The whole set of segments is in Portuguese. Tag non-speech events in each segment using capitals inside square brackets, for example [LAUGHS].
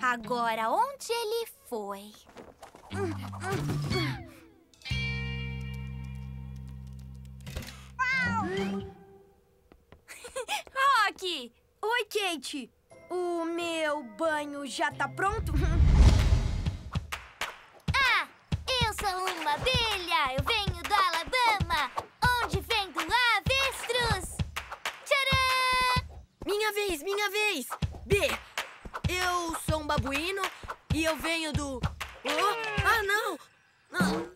Agora, onde ele foi? [LAUGHS] Rock! Oi, Kate. O meu banho já tá pronto? [LAUGHS] Ah, eu sou uma abelha! Eu venho do Alabama, onde vem do avestruz! Tcharam! Minha vez, minha vez. B, eu sou um babuíno e eu venho do... Oh, ah, não! Não.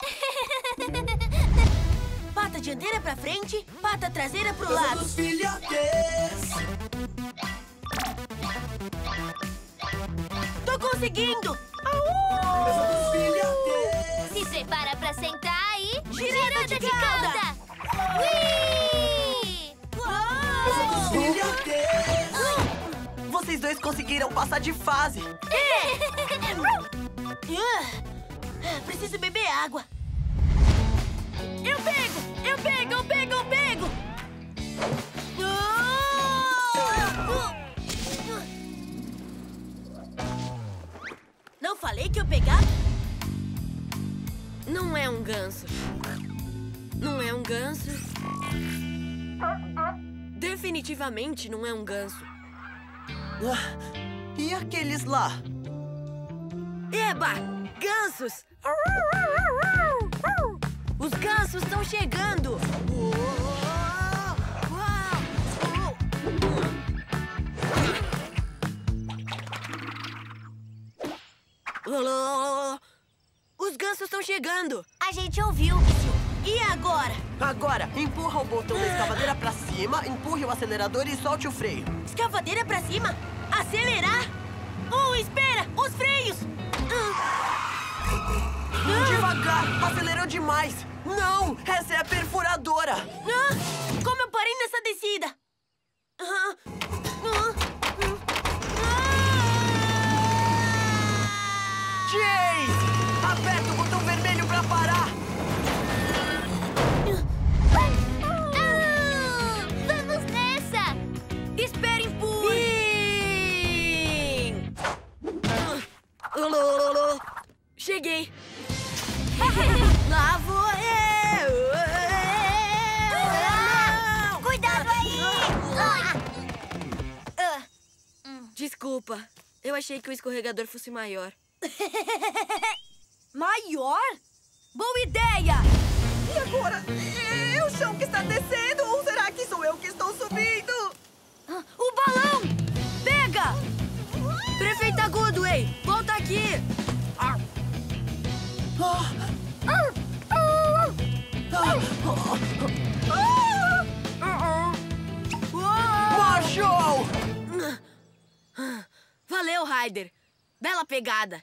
[LAUGHS] Pata dianteira pra frente, pata traseira pro lado. dos filhotes. Tô conseguindo! Casa dos filhotes. Se prepara pra sentar e... Girada de cauda! Ui! Casa dos filhotes. Vocês dois conseguiram passar de fase. [LAUGHS] Ah, preciso beber água. Eu pego! Eu pego! Eu pego! Eu pego! Não falei que eu pegava? Não é um ganso. Não é um ganso. Definitivamente não é um ganso. Ah, e aqueles lá? Eba! Gansos! Os gansos estão chegando! Os gansos estão chegando! A gente ouviu. E agora? Agora, empurra o botão da escavadeira pra cima, empurre o acelerador e solte o freio. Escavadeira pra cima? Acelerar? Oh, espera! Os freios! Devagar! Acelerou demais! Não! Essa é a perfuradora! Ah, como eu parei nessa descida? Ah, ah! Achei que o escorregador fosse maior. [LAUGHS] Maior? Boa ideia! E agora? É o chão que está descendo pegada!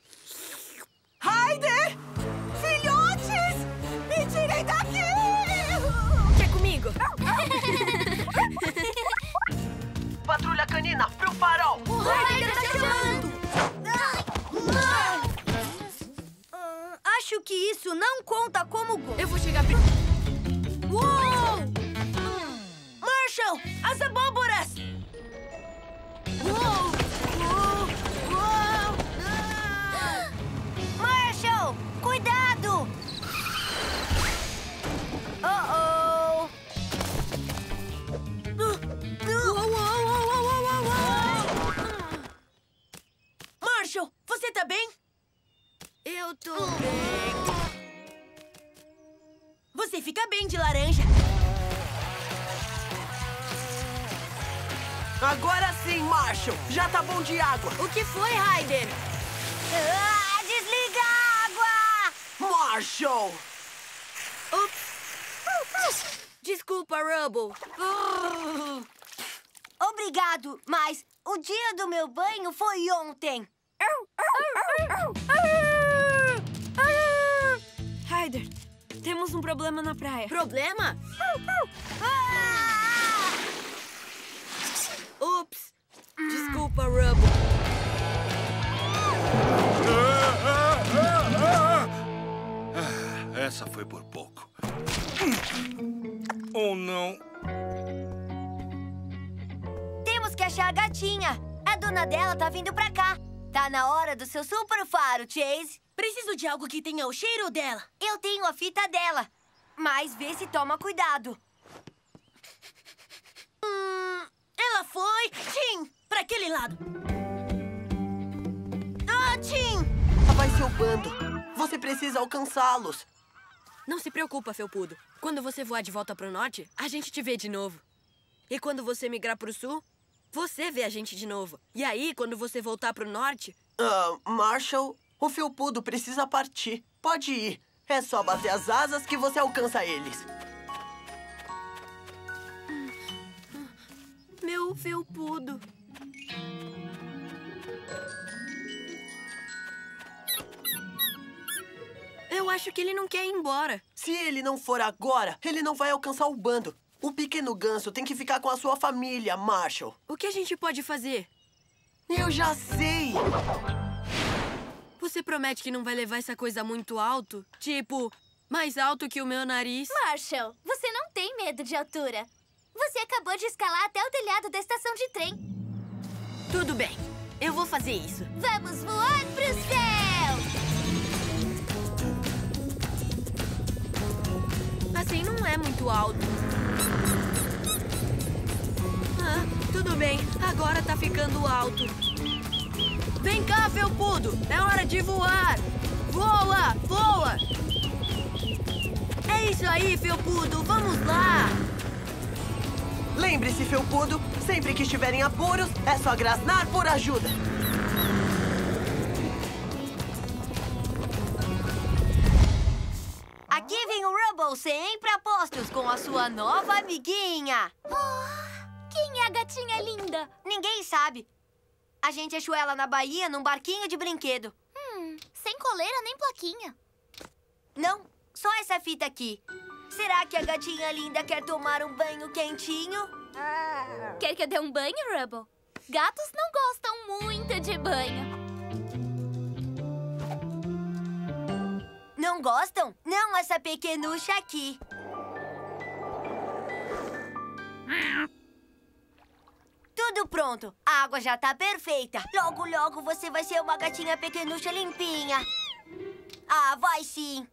Marshall! Já tá bom de água! O que foi, Ryder? Ah, desliga a água! Marshall! Ups. Desculpa, Rubble. Obrigado, mas o dia do meu banho foi ontem. Ryder, temos um problema na praia. Problema? Ah! Ups. Rubble. Ah, essa foi por pouco. Ou não? Temos que achar a gatinha. A A dona dela tá vindo pra cá. Tá na hora do seu super faro, Chase. Preciso de algo que tenha o cheiro dela. Eu tenho a fita dela. Mas vê se toma cuidado. Hum, ela foi. Tim, pra aquele lado. Ah, Tim! Vai seu bando. Você precisa alcançá-los. Não se preocupa, Felpudo. Quando você voar de volta pro norte, a gente te vê de novo. E quando você migrar pro sul, você vê a gente de novo. E aí, quando você voltar pro norte, Ah, Marshall, o felpudo precisa partir. Pode ir. É só bater as asas que você alcança eles. meu Felpudo. Eu acho que ele não quer ir embora. Se ele não for agora, ele não vai alcançar o bando. O pequeno ganso tem que ficar com a sua família, Marshall. O que a gente pode fazer? Eu já sei! Você promete que não vai levar essa coisa muito alto? Tipo, mais alto que o meu nariz? Marshall, você não tem medo de altura. Você acabou de escalar até o telhado da estação de trem. Tudo bem, eu vou fazer isso. Vamos voar pro céu! Assim não é muito alto. Ah, tudo bem, agora tá ficando alto. Vem cá, Felpudo! É hora de voar! Voa! Voa! É isso aí, Felpudo! Vamos lá! Lembre-se, felpudo, sempre que estiver em apuros, é só grasnar por ajuda. Aqui vem o Rubble sempre a postos com a sua nova amiguinha. Oh, quem é a gatinha linda? Ninguém sabe. A gente achou ela na Bahia num barquinho de brinquedo. Hum, sem coleira nem plaquinha. Não, só essa fita aqui. Será que a gatinha linda quer tomar um banho quentinho? Quer que eu dê um banho, Rubble? Gatos não gostam muito de banho. Não gostam? Não essa pequenucha aqui. Tudo pronto. A água já tá perfeita. Logo, logo você vai ser uma gatinha pequenucha limpinha. Ah, vai sim.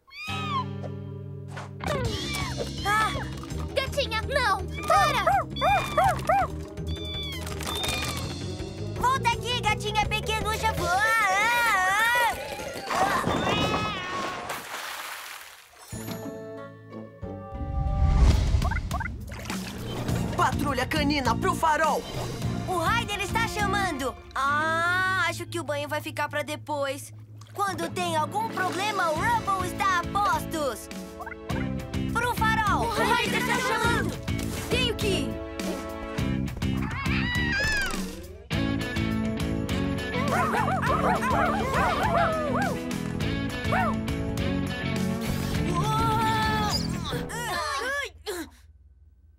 Ah, gatinha, não! Para! Volta aqui, gatinha pequenucha. Ah, ah. Patrulha canina pro farol! O Ryder está chamando. Ah, acho que o banho vai ficar pra depois. Quando tem algum problema, o Rumble está a postos. Pro farol. O Ryder está chamando! Tenho que ir!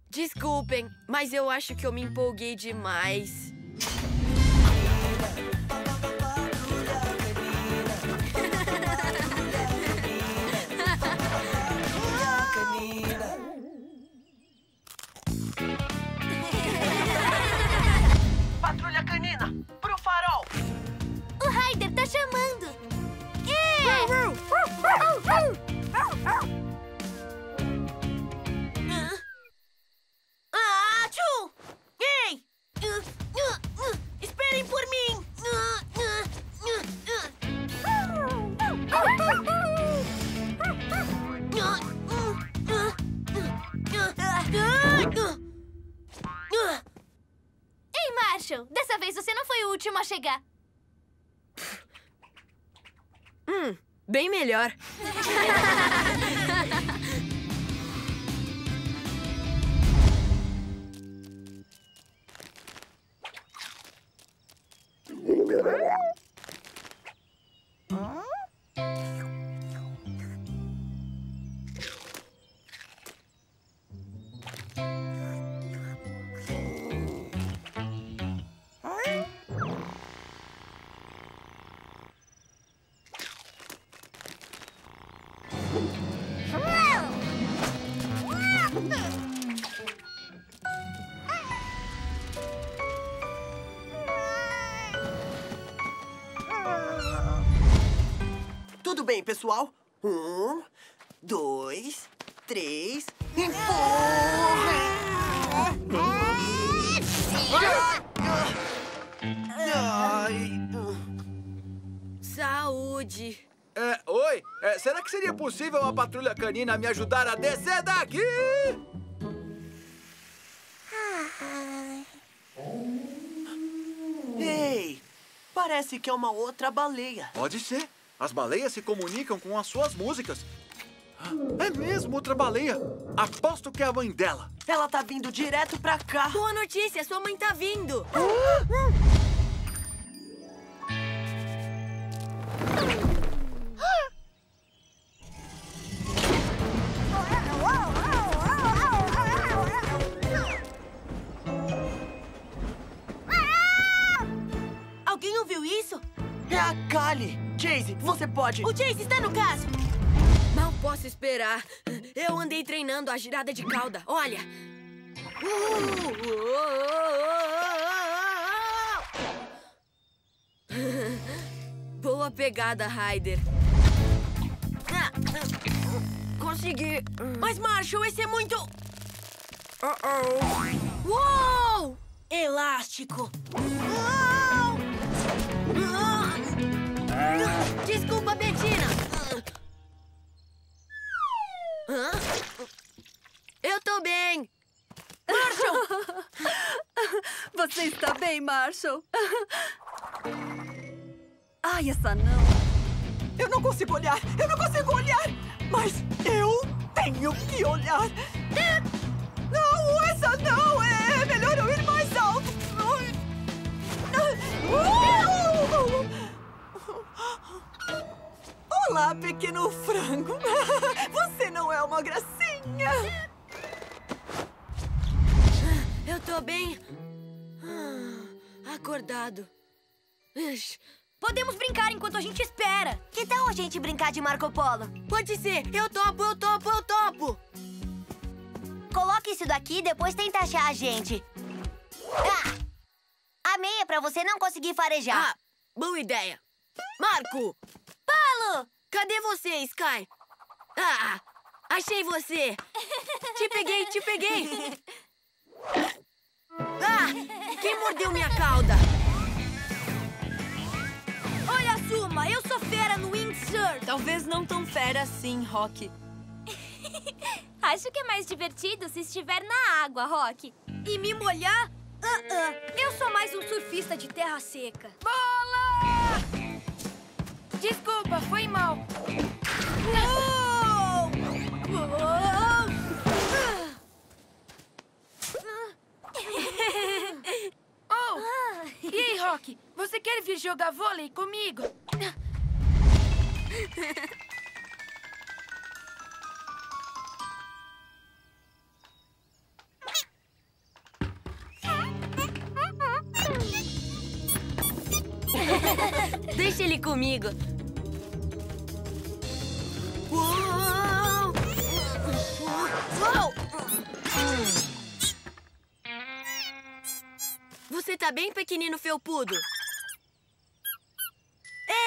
Desculpem, mas eu acho que eu me empolguei demais. Último a chegar. Hum, bem melhor. [LAUGHS] bem, pessoal. Um, dois, três. Saúde. É, oi, é, será que seria possível uma patrulha canina me ajudar a descer daqui? Ei, parece que é uma outra baleia. Pode ser. As baleias se comunicam com as suas músicas. É mesmo outra baleia. Aposto que é a mãe dela. Ela tá vindo direto pra cá. Boa notícia, sua mãe tá vindo. Alguém Chase, você pode. O Chase está no caso. Mal posso esperar. Eu andei treinando a girada de cauda. Olha. Boa pegada, Ryder. Consegui. Mas, Marshall, esse é muito... Uh-oh. Uou! Elástico. Desculpa, Bettina. Hã? Eu tô bem. [LAUGHS] Você está bem, Marshall? Ai, essa não. Eu não consigo olhar! Eu não consigo olhar! Mas eu tenho que olhar! Olá, pequeno frango! [LAUGHS] Você não é uma gracinha! Eu tô bem. Ah, Acordado. Podemos brincar enquanto a gente espera. Que tal a gente brincar de Marco Polo? Pode ser. Eu topo, eu topo, eu topo. Coloque isso daqui e depois tenta achar a gente. Ah! A meia pra você não conseguir farejar. Ah, boa ideia. Marco, Paulo! Cadê você, Sky? Ah, achei você. Te peguei, te peguei. Ah, quem mordeu minha cauda? Olha, Suma, eu sou fera no windsurf. Talvez não tão fera assim, Rock. [LAUGHS] Acho que é mais divertido se estiver na água, Rock. E me molhar? Ah, ah. Eu sou mais um surfista de terra seca. Bola! Desculpa, foi mal. Oh! E aí, Rock? Você quer vir jogar vôlei comigo? Deixa ele comigo. Você tá bem, pequenino felpudo?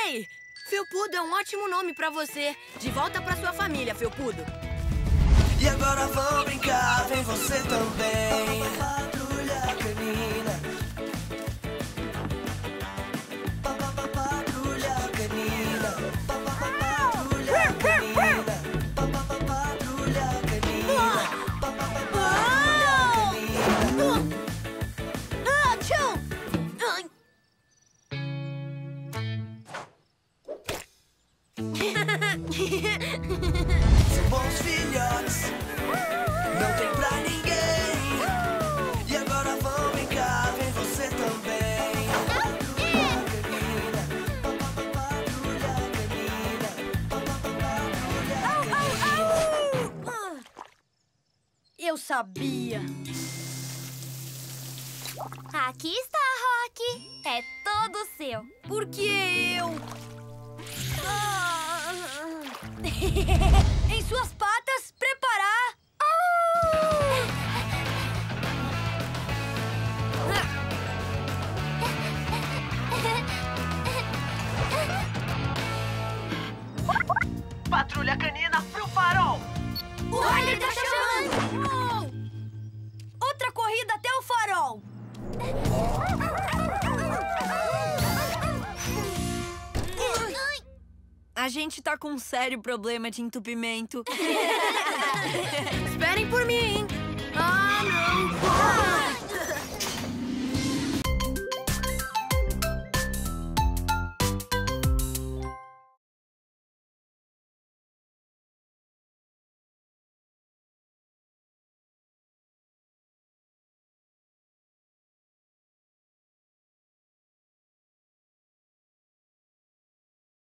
Ei! Felpudo é um ótimo nome pra você. De volta pra sua família, felpudo. E agora vamos brincar, vem você também. Patrulha canina. São bons filhotes, não tem pra ninguém. E agora vamos brincar, vem você também. Eu sabia. Aqui está, Rock. É todo seu. Por que eu? [LAUGHS] em suas A gente tá com um sério problema de entupimento. [LAUGHS] [LAUGHS] Esperem por mim!